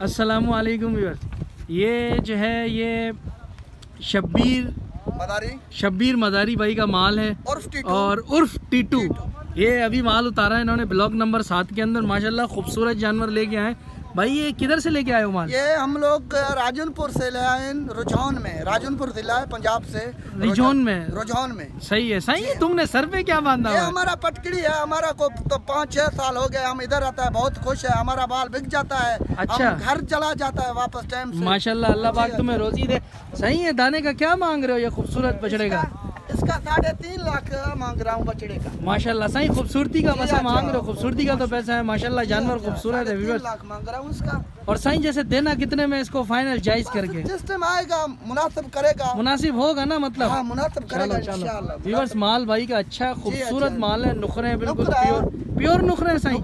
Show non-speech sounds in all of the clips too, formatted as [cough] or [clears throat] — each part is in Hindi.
असलकुम व्यूअर्स। ये जो है ये शब्बीर मदारी। शब्बीर मदारी भाई का माल है। उर्फ़ टीटू। और उर्फ़ टीटू। ये अभी माल उतारा है इन्होंने ब्लॉक नंबर सात के अंदर। माशाल्लाह खूबसूरत जानवर लेके आए भाई ये किधर से लेके आए हो माल? ये हम लोग राजनपुर से ले आए हैं, रुझान में। राजनपुर जिला है पंजाब से। रिजौन में? रुझान में। सही है सही है। तुमने सर पे क्या बांधा ये हमारा पटकड़ी है हमारा को तो पाँच छह साल हो गए हम इधर आता है बहुत खुश है हमारा बाल बिक जाता है। अच्छा। हम घर चला जाता है वापस टाइम माशाल्लाह अल्लाह पाक तुम्हें रोजी दे। सही है दाने का क्या मांग रहे हो ये खूबसूरत बछड़े का? इसका साढ़े तीन लाख मांग रहा हूँ बछड़े का। माशाल्लाह सही खूबसूरती का पैसा। मांग रहे हो खूबसूरती का तो पैसा है माशाल्लाह जानवर खूबसूरत है लाख मांग रहा हूँ इसका। और सही जैसे देना कितने में इसको फाइनल जायज़ करके? जिस टाइम आएगा मुनासिब करेगा। मुनासिब होगा ना मतलब? हाँ मुनासिब करेगा चलो। इंशाल्लाह माल भाई का अच्छा खूबसूरत अच्छा। माल है नुखरे हैं बिल्कुल प्योर प्योर नुखरे हैं सही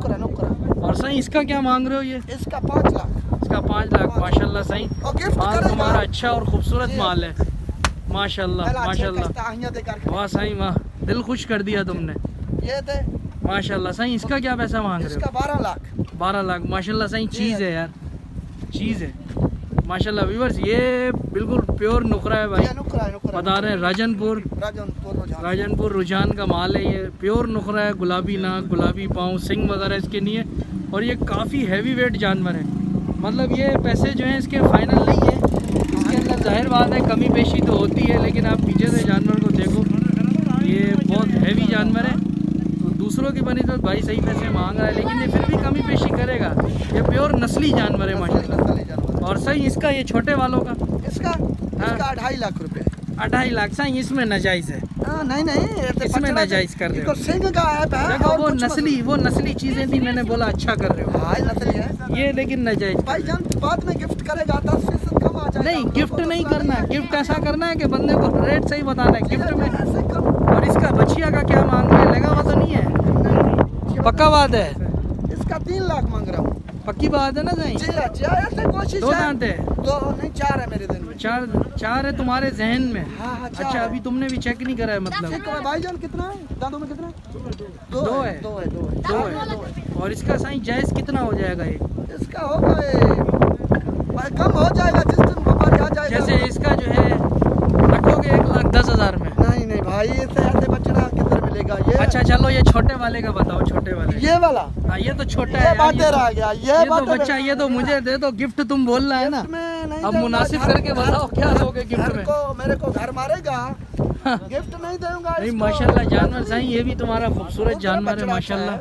और सही इसका क्या मांग रहे हो ये? इसका पाँच लाख। इसका पाँच लाख माशाल्लाह सही माल तुम्हारा अच्छा और खूबसूरत माल है। माशाल्लाह पहला माशाल्लाह। वाह सही वाह। दिल खुश कर दिया तुमने। ये थे माशाल्लाह सही इसका क्या पैसा मांग रहे इसका बारह लाख। बारह लाख माशाल्लाह सही चीज़ है यार। चीज़ है। माशाल्लाह व्यूवर्स ये बिल्कुल प्योर नुकरा है भाई। नुकरा है नुकरा बता रहे हैं राजनपुर। राजनपुर रुझान। का माल है ये। प्योर नुखरा है गुलाबी नाक गुलाबी पाँव सिंग वगैरह इसके नहीं है और ये काफ़ी हैवी वेट जानवर है। मतलब ये पैसे जो हैं इसके फाइनल नहीं है। ज़ाहिर बात है कमी पेशी तो होती है लेकिन आप पीछे से जानवर को देखो ये बहुत हैवी जानवर है। तो दूसरों की बनी तो भाई सही पैसे मांग रहा है लेकिन ये फिर भी कमी पेशी करेगा। ये प्योर नस्ली जानवर है माशाल्लाह। और सही इसका ये छोटे वालों का? इसका? हाँ। अढ़ाई लाख रुपए। अढ़ाई लाख सही इसमें नाजायज़ है। हाँ, नहीं नहीं तो इसमें नाजायज कर रहे हो। सिंह का ऐप है देखो वो नस्ली वो नस्ली चीज़ें थी मैंने बोला अच्छा कर रहे हाँ। ये नस्ली है। हो ये लेकिन नाजायज भाई जान बाद में गिफ्ट करेगा दस फ़ीसद नहीं गिफ्ट नहीं करना है। गिफ्ट ऐसा करना है कि बंदे को रेट सही बताना है। गिफ्ट में और इसका बछिया का क्या मांग रहे हैं? लगा हुआ तो नहीं है? पक्का बात है। इसका तीन लाख मांग रहा हूँ। पक्की बात है ना जी सही अच्छा कोशिश दो है। दांत है। दो नहीं चार है मेरे दिन में। चार चार है तुम्हारे जहन में। हाँ हाँ अच्छा अभी तुमने भी चेक नहीं करा है मतलब। ठीक है भाईजान कितना है? दादू में कितना है? दो है। दो है दो है। दो है। और इसका सही जायज़ कितना हो जाएगा ये? इसका होगा भाई कम हो जाएगा जिस दिन व्यापारी आ जाएगा। जैसे इसका जो है रखोगे एक लाख दस हज़ार में। नहीं नहीं भाई इससे ऐसे बचना किधर मिलेगा? ये अच्छा चलो ये छोटे वाले का बताओ छोटे वाले। ये वाला? हाँ ये तो छोटा है बातें तो- रह गया ये ये तो बच्चा ये तो मुझे दे दो गिफ्ट तुम बोल रहा है ना। अब मुनासिब करके बताओ क्या दोगे गिफ्ट में? मेरे को घर मारेगा। [laughs] गिफ्ट नहीं दूँगा नहीं। माशाल्लाह जानवर सही ये भी तुम्हारा खूबसूरत जानवर है माशाल्लाह।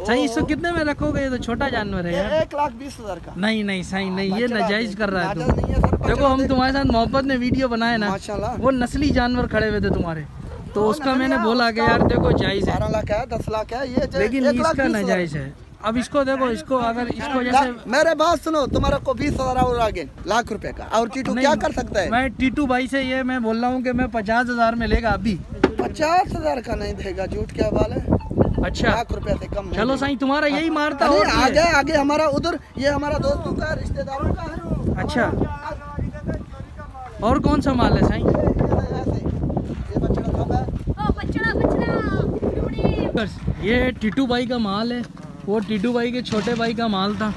सही इसको कितने में रखोगे? ये तो छोटा जानवर है यार। एक लाख बीस हज़ार का। नहीं नहीं सही नहीं ये नजायज कर रहा है तू। है देखो हम तुम्हारे साथ मोहब्बत में वीडियो बनाए ना वो नस्ली जानवर खड़े हुए थे तुम्हारे। तो उसका मैंने बोला कि यार देखो जायज़ है। बारह लाख है दस लाख है ये लेकिन इसका नाजायज है। अब इसको देखो इसको अगर इसको जैसे मेरे बात सुनो तुम्हारा को बीस हज़ार और आगे लाख रुपए का। और टीटू क्या कर सकता है? मैं टीटू भाई से ये मैं बोल रहा हूँ कि मैं पचास हज़ार में लेगा अभी। पचास हज़ार का नहीं देगा झूठ क्या बाल है? अच्छा। लाख रुपए से कम चलो साई तुम्हारा यही मारता हो नहीं, आगे आगे हमारा उधर ये हमारा दोस्तों का रिश्तेदारों का है अच्छा। और कौन सा माल है साईं? ये है। टीटू भाई का माल है। वो टीटू भाई के छोटे भाई का माल था।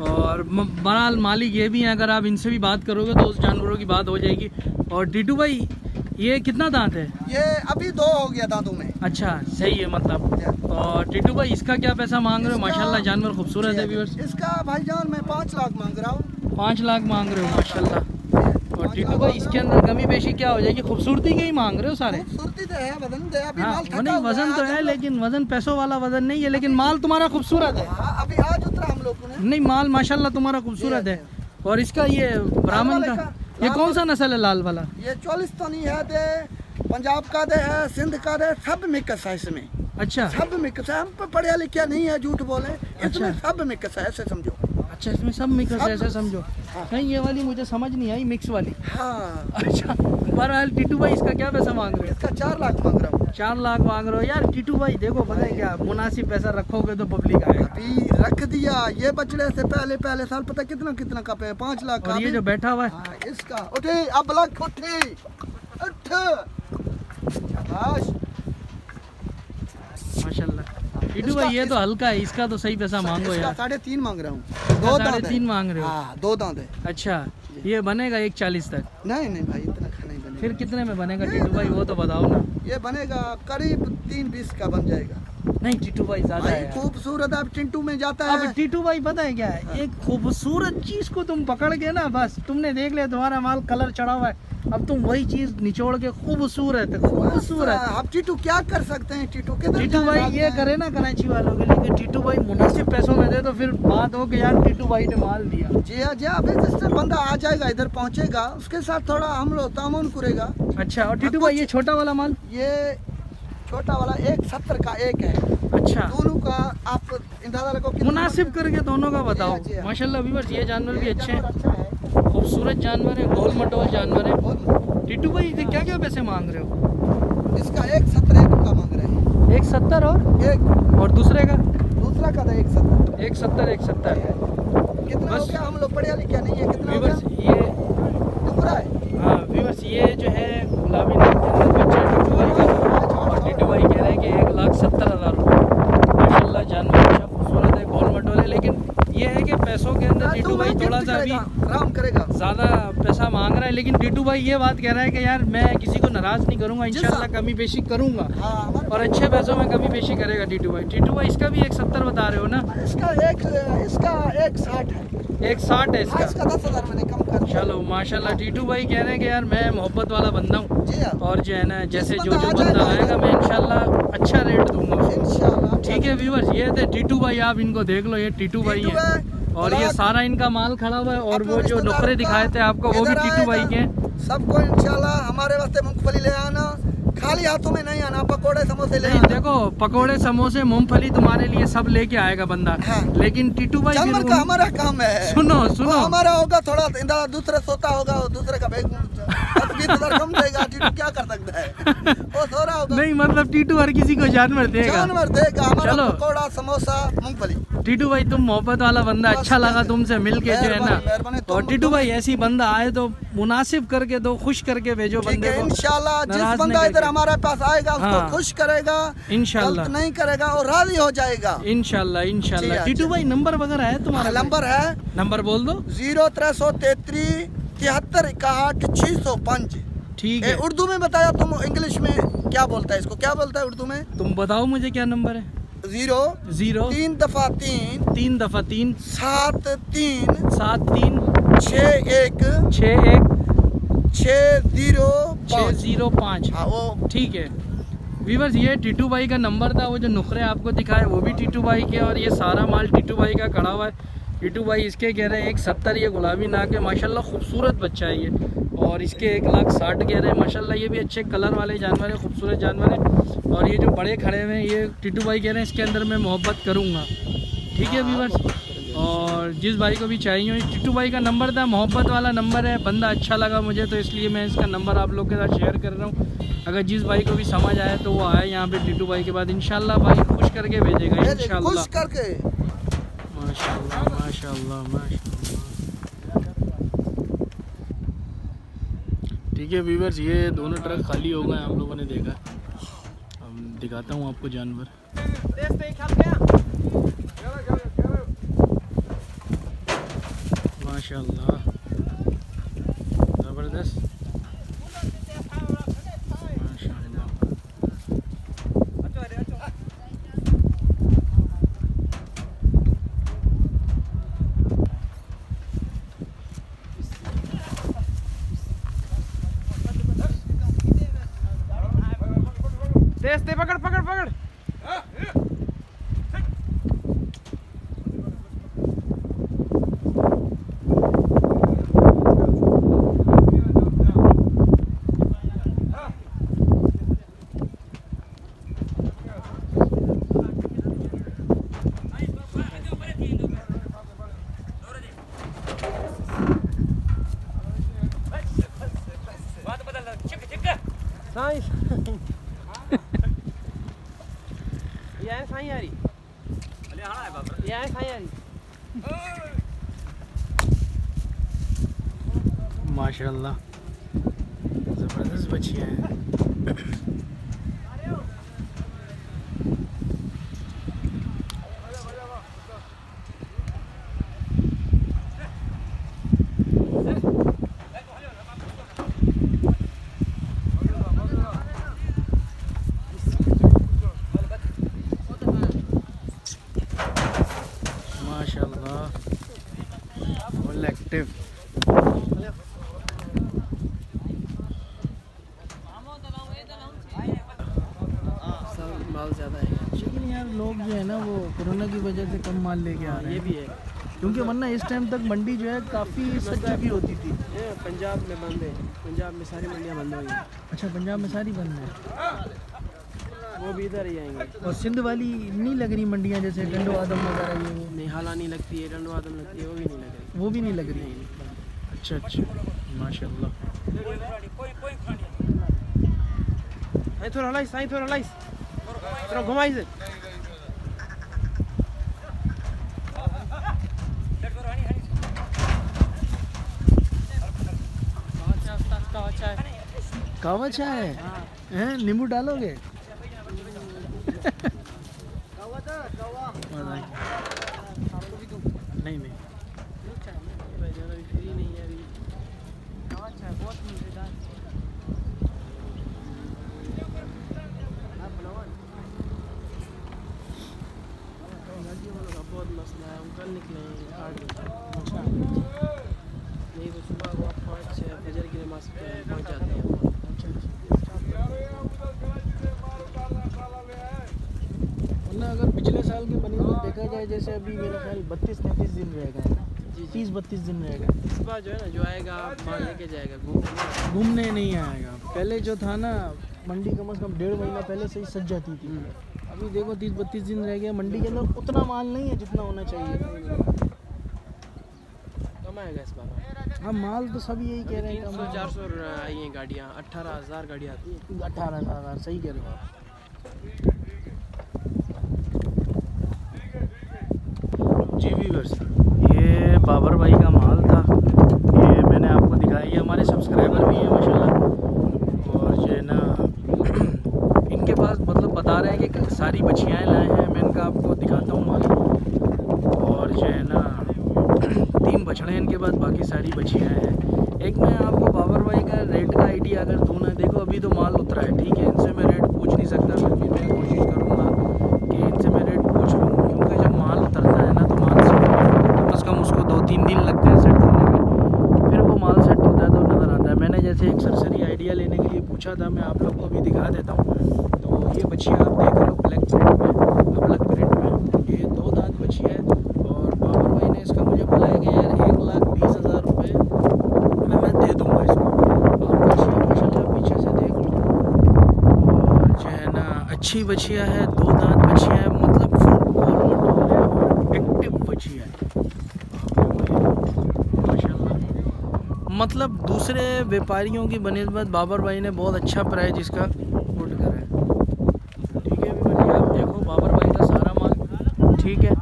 और म- बहरहाल मालिक ये भी हैं अगर आप इनसे भी बात करोगे तो उस जानवरों की बात हो जाएगी। और टीटू भाई ये कितना दांत है? ये अभी दो हो गया दांतों में। अच्छा सही है मतलब। और टीटू भाई इसका क्या पैसा मांग रहे हो? माशाल्लाह जानवर खूबसूरत है व्यूअर्स इसका भाईजान मैं पाँच लाख मांग रहा हूँ। पाँच लाख मांग रहे हो माशाल्लाह। और टीटू भाई इसके अंदर कमी पेशी क्या हो जाएगी? खूबसूरती के ही मांग रहे हो सारे? खूबसूरती तो है वज़न अभी हाँ वज़न तो है लेकिन वज़न पैसों वाला वज़न नहीं है लेकिन माल तुम्हारा खूबसूरत है। हाँ, अभी आज उतरा हम लोगों नहीं माल माशाल्लाह तुम्हारा खूबसूरत है। और इसका ये ब्राह्मण का- ये कौन सा नस्ल है लाल वाला? ये चौलिस्तानी है दे पंजाब का दे है सिंध का दे सब मिक्स है इसमें। अच्छा। सब मिक्स है हम पढ़िया लिखिया नहीं है झूठ बोले। इसमें अच्छा। सब मिक्स है ऐसे समझो। अच्छा इसमें सब मिक्स है ऐसा समझो। हाँ। नहीं ये वाली मुझे समझ नहीं आई मिक्स वाली। हाँ। अच्छा बहरहाल टीटू भाई इसका क्या पैसा मांग रहे हो? इसका चार लाख मांग रहा हूँ। चार लाख मांग रहे हो? यार टीटू भाई देखो पता है क्या मुनासिब पैसा रखोगे तो पब्लिक आएगा। अभी रख दिया ये बचड़े से पहले पहले साल पता कितना कितना का पे पाँच लाख का ये जो बैठा हुआ है। हाँ, इसका। उठी अब लग उठी। उठ। टीटू भाई ये तो हल्का है इसका तो सही पैसा मांगो यार। साढ़े तीन मांग रहा हूँ। दो साढ़े तीन मांग रहे हो? हाँ दो दांत है। अच्छा ये बनेगा एक चालीस तक? नहीं नहीं भाई इतना खाना नहीं बनेगा। फिर कितने में बनेगा टीटू भाई वो तो बताओ ना। ये बनेगा करीब तीन बीस का बन जाएगा। नहीं टीटू भाई ज़्यादा है खूबसूरत अब टिंटू में जाता है। अब टीटू भाई पता है क्या है? हाँ। एक खूबसूरत चीज़ को तुम पकड़ के ना बस तुमने देख लिया तुम्हारा माल कलर चढ़ा हुआ है। अब तुम वही चीज़ निचोड़ के खूबसूरत खूबसूरत। अब टीटू क्या कर सकते हैं टीटू किधर टीटू भाई ये करे ना कराची वालों के लिए कि टीटू भाई मुनासिब पैसों में दे तो फिर बात हो कि यार टीटू भाई ने माल दिया। जी हाँ जी हाँ अभी जिससे बंदा आ जाएगा इधर पहुंचेगा उसके साथ थोड़ा हम लोग तामुन करेगा। अच्छा और टीटू भाई ये छोटा वाला माल? ये छोटा वाला एक सत्तर का एक है। अच्छा। दोनों का आप अंदाज़ा रखो कितना मुनासिब करके दोनों का बताओ। माशाल्लाह व्यूअर्स ये जानवर भी अच्छे हैं। अच्छा खूबसूरत जानवर है गोल मटोल जानवर है। टीटू भाई ये क्या क्या पैसे मांग रहे हो? इसका एक सत्तर एक का मांग रहे हैं। एक सत्तर और? एक। और दूसरे का? दूसरा का था एक सत्तर। एक सत्तर एक सत्तर। कितना हो गया? हम लोग पढ़े लिखे नहीं है कितना ये टुकड़ा है हाँ व्यूअर्स ये जो है गुलाबी नाम के अंदर बच्चा है टीटू भाई का और टीटू भाई कह रहे हैं कि एक लाख सत्तर हज़ार रुपये माशाल्लाह जानवर अच्छा खूबसूरत है गोल मटोल है लेकिन ये है कि पैसों के अंदर टीटू भाई थोड़ा सा अभी आराम करेगा। ज़्यादा पैसा मांग रहा है लेकिन टीटू भाई ये बात कह रहा है कि यार मैं किसी को नाराज़ नहीं करूँगा इंशाल्लाह कमी पेशी करूँगा। हाँ और अच्छे पैसों में कमी पेशी करेगा टीटू भाई। टीटू भाई इसका भी एक सत्तर बता रहे हो ना? इसका एक इसका एक साठ है। एक साठ है हाँ, इसका इसका दस हज़ार मैंने कम कर चलो माशाल्लाह टीटू भाई कह रहे हैं कि यार मैं मोहब्बत वाला बंदा हूँ। हाँ। और जो है ना जैसे जो जो बंदा। आएगा मैं इंशाल्लाह अच्छा रेट दूँगा। ठीक है व्यूअर्स ये थे टीटू भाई आप इनको देख लो ये टीटू भाई हैं। है, और ये सारा इनका माल खड़ा हुआ है और वो जो नुकरे दिखाए थे आपको वो भी टीटू भाई के सबको इंशाल्लाह हमारे वास्ते मूंगफली ले आना। खाली हाथों में नहीं आना पकोड़े समोसे ले नहीं देखो पकोड़े समोसे मूंगफली तुम्हारे लिए सब लेके आएगा बंदा। हाँ। लेकिन टीटू भाई का उन- हमारा काम है। सुनो सुनो। हमारा होगा थोड़ा दूसरे सोता होगा दूसरे का बैग दस बीस हज़ार कम देगा टीटू क्या कर सकता है? वो सो रहा होगा। नहीं मतलब टीटू हर किसी को जानवर देगा। जानवर देगा हमारा चलो। पकोड़ा समोसा मूंगफली। टीटू भाई तुम मोहब्बत वाला बंदा अच्छा लगा तुमसे मिलके जो है ना। और टीटू भाई ऐसी बंदा आए तो मुनासिब करके दो खुश करके भेजो बंदे को। इंशाल्लाह जिस बंदा इधर। हमारे पास आएगा उसको हाँ। खुश करेगा गलत नहीं करेगा और राज़ी हो जाएगा। इंशाल्लाह इंशाल्लाह जी, टीटू भाई नंबर वगैरह है तुम्हारा नंबर है नंबर बोल दो। ज़ीरो त्रै सौ तैतरी तिहत्तर इकाहठ छः सौ पाँच। ठीक है। उर्दू में बताया तुम इंग्लिश में क्या बोलता है इसको? क्या बोलता है उर्दू में? तुम बताओ मुझे क्या नंबर है? ज़ीरो। ज़ीरो। तीन दफ़ा तीन। तीन दफ़ा तीन। सात तीन। सात तीन। छ एक। छः एक। छः ज़ीरो छः ज़ीरो पाँच। हाँ वो ठीक है। वीवर्स ये टीटू भाई का नंबर था वो जो नुखरे आपको दिखाए वो भी टीटू भाई के और ये सारा माल टीटू भाई का खड़ा हुआ है। टीटू भाई इसके कह रहे हैं एक सत्तर ये गुलाबी नाक है माशाल्लाह खूबसूरत बच्चा है ये। और इसके एक लाख साठ कह रहे हैं माशाल्लाह ये भी अच्छे कलर वाले जानवर है खूबसूरत जानवर है। और ये जो बड़े खड़े हुए हैं ये टीटू भाई कह रहे हैं इसके अंदर मैं मोहब्बत करूँगा। ठीक है वीवर्स और जिस भाई को भी चाहिए हो टीटू भाई का नंबर था मोहब्बत वाला नंबर है बंदा अच्छा लगा मुझे तो इसलिए मैं इसका नंबर आप लोग के साथ शेयर कर रहा हूँ। अगर जिस भाई को भी समझ आए तो वो आए यहाँ पे टीटू भाई के बाद। इंशाल्लाह भाई खुश करके भेजेगा भेजे, इंशाल्लाह। खुश करके। माशाल्लाह माशाल्लाह माशाल्लाह। ठीक है व्यूवर्स ये दोनों ट्रक खाली हो गए आप लोगों ने देखा। अब दिखाता हूँ आपको जानवर। माशाल्लाह ज़बरदस्त माशाल्लाह तेज ते पकड़ पकड़ पकड़ साईं ये है साईं यारी ये है साईं यारी माशाल्लाह ज़बरदस्त बच्चियाँ हैं फुल एक्टिव सब माल ज़्यादा है लेकिन यार लोग जो है ना वो कोरोना की वजह से कम माल लेके आ रहे हैं ये भी है। क्योंकि वरना इस टाइम तक मंडी जो है काफ़ी सज चुकी होती थी। पंजाब में बंद है। पंजाब में सारी मंडियाँ बंद हो गई। अच्छा पंजाब में सारी बंद है। वो भी इधर ही आएँगे। और सिंध वाली नहीं लग रही मंडियाँ जैसे डंडो आदम वगैरह ये नहीं हाला नहीं लगती है डंडो आदम लगती है वो भी नहीं लग रही। वो भी नहीं लग रही। अच्छा अच्छा। साईं थोड़ा हलाइस साईं थोड़ा हलाइस थोड़ा घुमाइस। कावा चाय? हैं? नींबू डालोगे? नहीं नहीं फ्री नहीं है अभी बहुत मसला है हम कल निकले हैं आठ बजे नहीं तो सुबह को आप पाँच छः फजर की नमाज़ पे पहुँच जाते हैं वरना अगर पिछले साल के बने जाए जैसे अभी मेरा ख्याल बत्तीस तैंतीस दिन रहेगा जी तीस बत्तीस दिन रहेगा इस बार जो है ना जो आएगा माल लेके जाएगा घूमने। घूमने नहीं आएगा। पहले जो था ना मंडी कम से कम डेढ़ महीना पहले से ही सज जाती थी। अभी देखो तीस बत्तीस दिन रह गया मंडी के अंदर उतना माल नहीं है जितना होना चाहिए। कम आएगा इस बार। हाँ माल तो सब यही कह रहे तीन हैं सौ चार सौ आई हैं गाड़ियाँ। अट्ठारह हज़ार गाड़ियाँ आती हैं। अठारह हज़ार सही कह रहे हो आप। जी व्यूवर्स ये बाबर भाई का माल था। ये मैंने आपको दिखाया, ये हमारे सब्सक्राइबर भी हैं, माशाल्लाह। और जो है ना, [clears throat] इनके पास मतलब बता रहे हैं कि सारी बछियाँ लाए हैं, मैं इनका आपको दिखाता हूँ माल। और जो है ना, [clears throat] तीन बछड़े हैं इनके पास, बाकी सारी बछियाँ हैं। एक मैं आपको बाबर भाई का रेट का आइडिया अगर दूँ ना, देखो, अभी तो माल उतरा है, ठीक है? इनसे मैं रेट पूछ नहीं सकता, फिर भी मैं कोशिश करूँगा कि इनसे मैं रेट पूछ लूँ क्योंकि जब माल उतरता है ना तो माल सेट कम अज़ कम उसको दो तीन दिन लगते हैं सेट होने में फिर वो माल सेट होता है तो नज़र आता है मैंने जैसे एक सरसरी आइडिया लेने के लिए पूछा था, मैं आप लोग को अभी दिखा देता हूँ। तो ये बच्चियाँ आप देख रहे हो ब्लैक प्रिंट में। ब्लैक प्रिंट में ये दो दांत बच्ची है और बाबर भाई ने इसका मुझे बोला है कि यार एक लाख बीस हज़ार रुपये मैं मैं दे दूँगा इसको। आप माशाल्लाह पीछे से देख लो। और जो है ना, अच्छी बछिया है, दो दांत बछिया है मतलब फुल एक्टिव बच्चियाँ है माशाल्लाह मतलब दूसरे व्यापारियों की बनस्बत बाबर भाई ने बहुत अच्छा प्राइज इसका कोट करा है। ठीक है भी भैया आप देखो, बाबर भाई का सारा माल। ठीक है,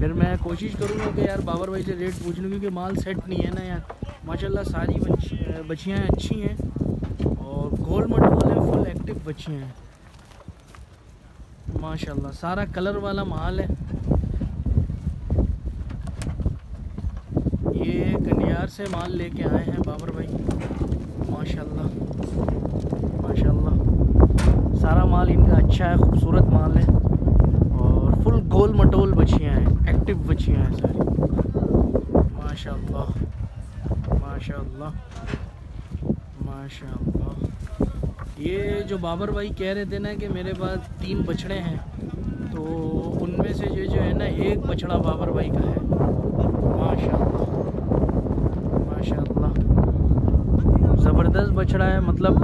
फिर मैं कोशिश करूँगा कि यार बाबर भाई से रेट पूछ लूँ, क्योंकि माल सेट नहीं है ना यार। माशाल्लाह सारी बच्ची बच्चियाँ अच्छी हैं, और गोल मटोल है फुल एक्टिव बच्चियाँ हैं। माशाल्लाह, सारा कलर वाला माल है ये कन्यार से माल लेके आए हैं बाबर भाई। माशाल्लाह माशाल्लाह। सारा माल इनका अच्छा है, खूबसूरत माल है। और फुल गोल मटोल बछियाँ हैं एक्टिव बच्चियाँ हैं सारी। माशाल्लाह माशाल्लाह माशाल्लाह। ये जो बाबर भाई कह रहे थे ना कि मेरे पास तीन बछड़े हैं तो उनमें से जो जो है ना, एक बछड़ा बाबर भाई का है माशाल्लाह माशाल्लाह ज़बरदस्त बछड़ा है मतलब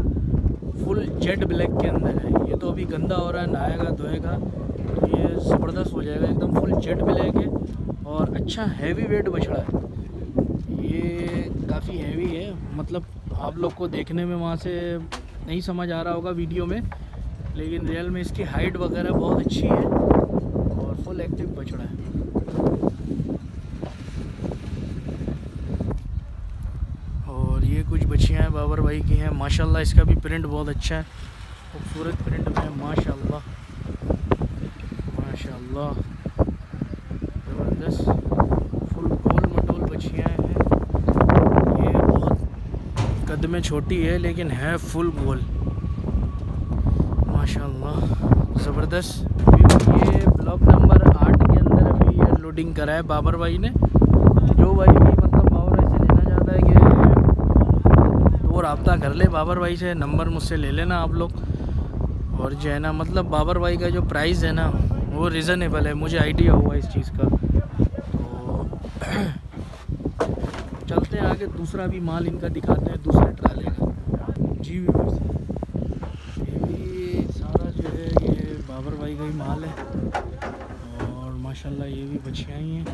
फुल जेड ब्लैक के अंदर है। ये तो अभी गंदा हो रहा है, नहाएगा, धोएगा, ये ज़बरदस्त हो जाएगा, एकदम फुल जेड ब्लैक है और अच्छा हैवी वेट बछड़ा है। ये काफ़ी हैवी है मतलब आप लोग को देखने में वहाँ से नहीं समझ आ रहा होगा वीडियो में, लेकिन रियल में इसकी हाइट वगैरह बहुत अच्छी है और फुल एक्टिव बछड़ा है और ये कुछ बच्चियाँ हैं बाबर भाई की हैं माशाल्लाह, इसका भी प्रिंट बहुत अच्छा है। खूबसूरत प्रिंट में माशाल्लाह। माशाल्लाह। ज़बरदस्त। फुल गोल मटोल बच्चियाँ हैं। ये बहुत कद में छोटी है, लेकिन है फुल गोल। माशाल्लाह। ज़बरदस्त। ये ब्लॉक नंबर आठ के अंदर अभी ये लोडिंग करा है बाबर भाई ने। जो भाई भी मतलब बाबर रब्ता कर ले बाबर भाई से, नंबर मुझसे ले लेना आप लोग। और जो है ना मतलब बाबर भाई का जो प्राइस है ना, वो रिज़नेबल है, मुझे आइडिया हुआ इस चीज़ का। तो [clears throat] चलते हैं आगे, दूसरा भी माल इनका दिखाते हैं, दूसरे ट्राले का। जी ये भी सारा जो है, ये बाबर भाई का ही माल है। और माशाल्लाह ये भी बछियाँ ही हैं।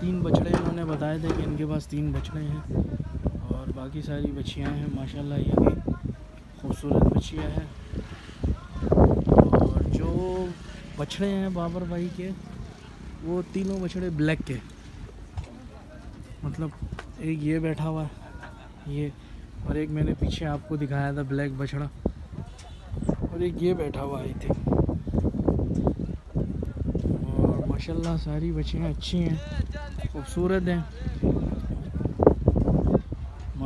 तीन बछड़े इन्होंने बताए थे कि इनके पास तीन बछड़े हैं। और बाकी सारी बछियाँ हैं, माशाल्लाह ये भी खूबसूरत बछिया है। और जो बछड़े हैं बाबर भाई के, वो तीनों बछड़े ब्लैक के। मतलब एक ये बैठा हुआ है ये, और एक मैंने पीछे आपको दिखाया था ब्लैक बछड़ा, और एक ये बैठा हुआ, आई थी और माशाल्लाह सारी बच्चियाँ अच्छी हैं, खूबसूरत हैं।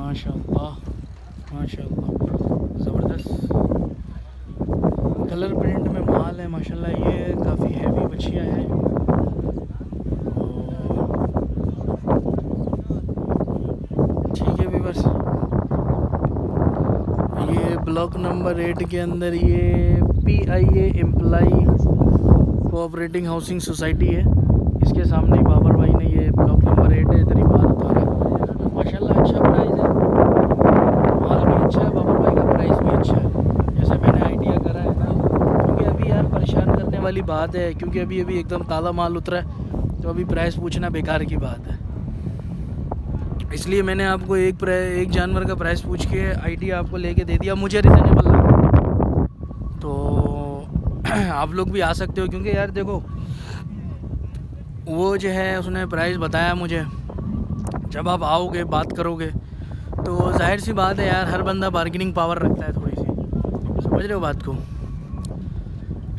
माशाल्लाह माशाल्लाह, ज़बरदस्त। कलर प्रिंट में माल है, माशाल्लाह, ये काफ़ी हैवी बच्चियाँ हैं। ठीक है बस ये ब्लॉक नंबर एट के अंदर ये P I A employee cooperating housing society है। इसके सामने ही बाबर भाई ने ये ब्लॉक नंबर एट है इधर ही माल उतारा माशाल्लाह अच्छा प्राइस है माल भी अच्छा है बाबर भाई का प्राइस भी अच्छा है जैसे मैंने आइडिया करा है ना क्योंकि अभी यार परेशान करने वाली बात है, क्योंकि अभी अभी एकदम ताज़ा माल उतरा है तो अभी प्राइस पूछना बेकार की बात है। इसलिए मैंने आपको एक एक जानवर का प्राइस पूछ के आइडिया आपको लेके दे दिया। मुझे रिजनेबल लगा। तो [clears throat] आप लोग भी आ सकते हो, क्योंकि यार देखो, वो जो है, उसने प्राइस बताया मुझे। जब आप आओगे, बात करोगे तो ज़ाहिर सी बात है यार, हर बंदा बार्गेनिंग पावर रखता है थोड़ी सी। समझ रहे हो बात को?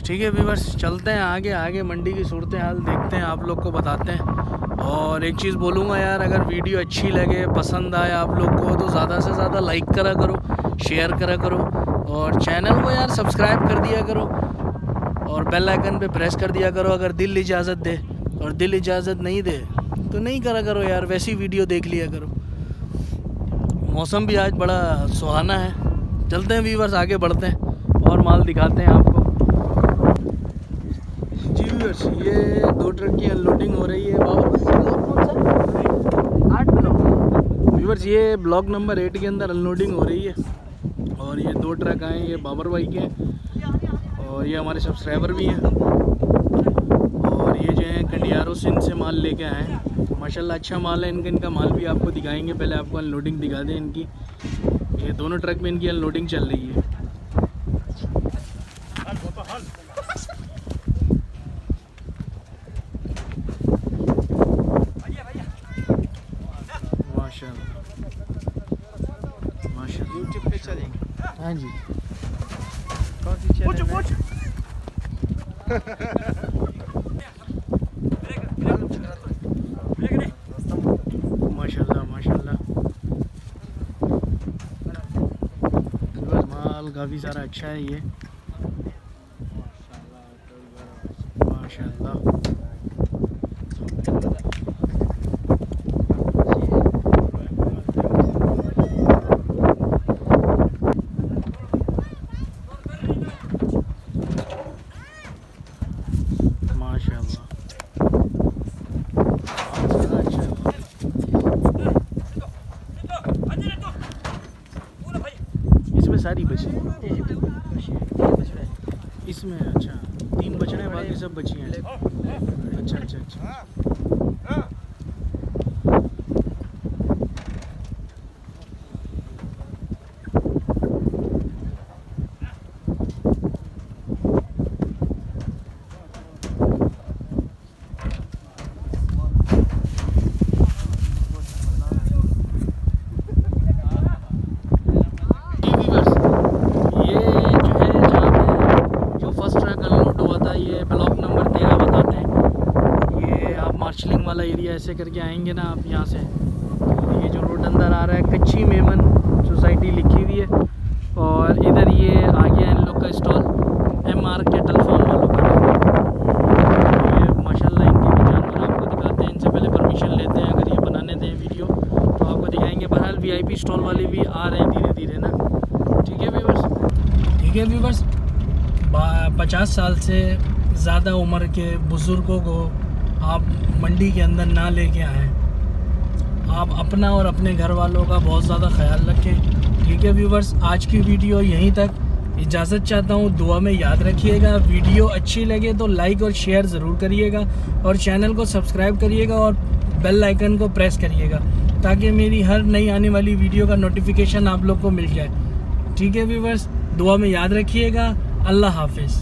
ठीक है व्यूवर्स चलते हैं आगे आगे मंडी की सूरत हाल देखते हैं, आप लोग को बताते हैं। और एक चीज़ बोलूँगा यार, अगर वीडियो अच्छी लगे, पसंद आए आप लोग को तो ज़्यादा से ज़्यादा लाइक करा करो शेयर करा करो, और चैनल को यार सब्सक्राइब कर दिया करो, और बेल आइकन पे प्रेस कर दिया करो, अगर दिल इजाज़त दे, और दिल इजाज़त नहीं दे तो नहीं करा करो यार, वैसी वीडियो देख लिया करो। मौसम भी आज बड़ा सुहाना है। चलते हैं व्यूवर्स आगे बढ़ते हैं, और माल दिखाते हैं आपको। व्यूअर्स ये दो ट्रक की अनलोडिंग हो रही है बाबा आठ ब्लॉक व्यूअर्स ये ब्लॉक नंबर एट के अंदर अनलोडिंग हो रही है। और ये दो ट्रक आए हैं ये बाबर भाई के। हैं और ये हमारे सब्सक्राइबर भी हैं। और ये जो है कंडियारो सिंध से माल लेके आए हैं। माशाल्लाह अच्छा माल है इनका। इनका माल भी आपको दिखाएँगे। पहले आपको अनलोडिंग दिखा दें इनकी। ये दोनों ट्रक में इनकी अनलोडिंग चल रही है माशाल्लाह माशाल्लाह यूट्यूब पे चलेंगे हाँ जी कौन सी चैनल है? माशाल्लाह माशाल्लाह। माल काफ़ी सारा अच्छा है ये माशाल्लाह माशाल्लाह माल सारा अच्छा है इसमें सारी बची इसमें अच्छा तीन बचड़े हैं बाकी सब बची हैं अच्छा अच्छा अच्छा टीवीवर्स ये जो है जहाँ पे जो फ़र्स्ट ट्रक अनलोड हुआ था ये ब्लॉक नंबर तेरह बताते हैं ये आप मार्शलिंग वाला एरिया ऐसे करके आएँगे ना आप यहाँ से। तो ये जो रोड अंदर आ रहा है, कच्ची मेमन सोसाइटी लिखी हुई है। और इधर ये आ गया इन लोग का stall M R cattle farm वालों का। ये माशाल्लाह इनके भी जानवर आपको दिखाते हैं, इनसे पहले परमिशन लेते हैं, अगर ये बनाने दें वीडियो तो आपको दिखाएँगे। बहरहाल वीआईपी स्टॉल वाले भी आ रहे हैं धीरे धीरे ना। ठीक है व्यूवर्स ठीक है व्यूवर्स पचास साल से ज़्यादा उम्र के बुज़ुर्गों को आप मंडी के अंदर ना लेके आएँ। आप अपना और अपने घर वालों का बहुत ज़्यादा ख्याल रखें। ठीक है व्यूवर्स आज की वीडियो यहीं तक। इजाज़त चाहता हूँ, दुआ में याद रखिएगा। वीडियो अच्छी लगे तो लाइक और शेयर ज़रूर करिएगा और चैनल को सब्सक्राइब करिएगा और बेल आइकन को प्रेस करिएगा ताकि मेरी हर नई आने वाली वीडियो का नोटिफिकेशन आप लोग को मिल जाए। ठीक है व्यूवर्स दुआ में याद रखिएगा। अल्लाह हाफिज़।